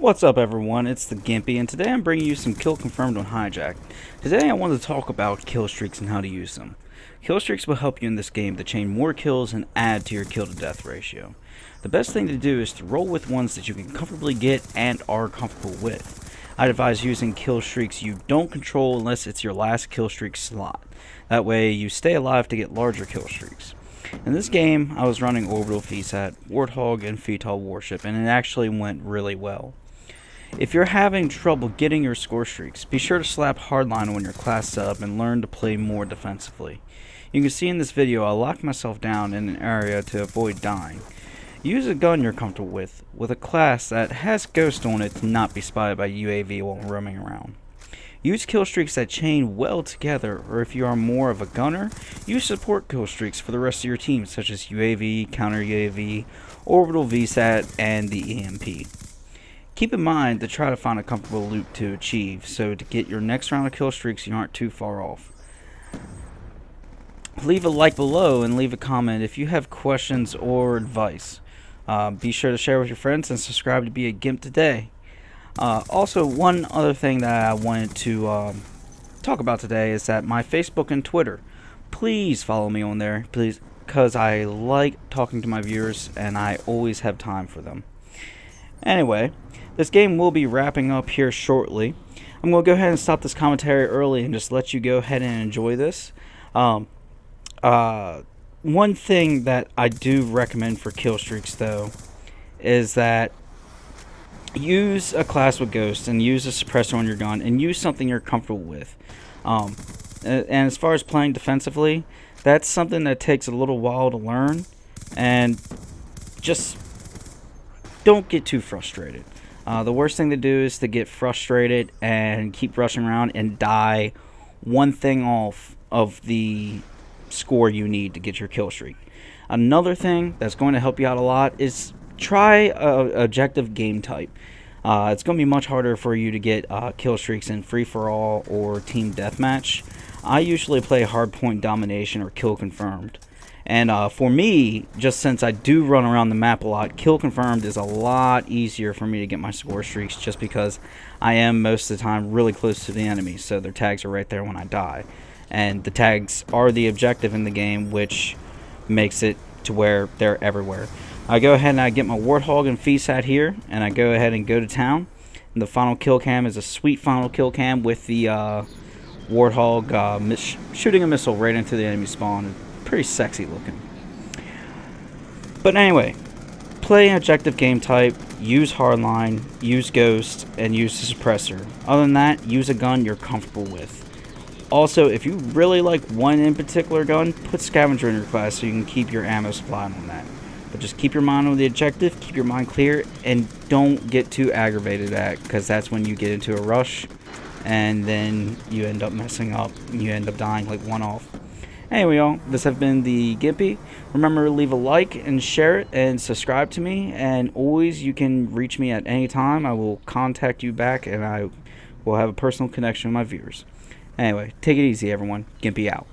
What's up everyone, it's the Gimpy and today I'm bringing you some kill confirmed on Hijack. Today I want to talk about kill streaks and how to use them. Kill streaks will help you in this game to chain more kills and add to your kill to death ratio. The best thing to do is to roll with ones that you can comfortably get and are comfortable with. I'd advise using kill streaks you don't control unless it's your last kill streak slot. That way you stay alive to get larger kill streaks. In this game, I was running Orbital VSAT, Warthog, and VTOL Warship, and it actually went really well. If you're having trouble getting your score streaks, be sure to slap Hardline on your class sub and learn to play more defensively. You can see in this video I locked myself down in an area to avoid dying. Use a gun you're comfortable with, with a class that has Ghost on it to not be spotted by UAV while roaming around. Use kill streaks that chain well together, or if you are more of a gunner, use support kill streaks for the rest of your team, such as UAV, counter UAV, orbital VSAT, and the EMP. Keep in mind to try to find a comfortable loop to achieve, so to get your next round of kill streaks you aren't too far off. Leave a like below and leave a comment if you have questions or advice. Uh, be sure to share with your friends and subscribe to be a GIMP today. Uh, also, one other thing that I wanted to um, talk about today is that my Facebook and Twitter. Please follow me on there, please, because I like talking to my viewers and I always have time for them. Anyway, this game will be wrapping up here shortly. I'm going to go ahead and stop this commentary early and just let you go ahead and enjoy this. Um, uh, one thing that I do recommend for kill streaks, though, is that use a class with Ghost and use a suppressor on your gun and use something you're comfortable with. Um, and as far as playing defensively, that's something that takes a little while to learn. And just don't get too frustrated. Uh, the worst thing to do is to get frustrated and keep rushing around and die one thing off of the score you need to get your kill streak. Another thing that's going to help you out a lot is try a objective game type. Uh, it's going to be much harder for you to get uh, kill streaks in free for all or team deathmatch. I usually play hardpoint domination or kill confirmed. And uh, for me, just since I do run around the map a lot, kill confirmed is a lot easier for me to get my score streaks just because I am most of the time really close to the enemy, so their tags are right there when I die. And the tags are the objective in the game, which makes it to where they're everywhere. I go ahead and I get my Warthog and VSAT here, and I go ahead and go to town. And the final kill cam is a sweet final kill cam with the uh, Warthog uh, shooting a missile right into the enemy spawn pretty sexy looking. But anyway, play an objective game type, use hardline, use ghost, and use the suppressor. Other than that, use a gun you're comfortable with. Also, if you really like one in particular gun, put scavenger in your class so you can keep your ammo supply on that. But just keep your mind on the objective, keep your mind clear, and don't get too aggravated at because that's when you get into a rush and then you end up messing up you end up dying like one off. Anyway, y'all, this has been the Gimpy. Remember to leave a like and share it and subscribe to me. And always, you can reach me at any time. I will contact you back and I will have a personal connection with my viewers. Anyway, take it easy, everyone. Gimpy out.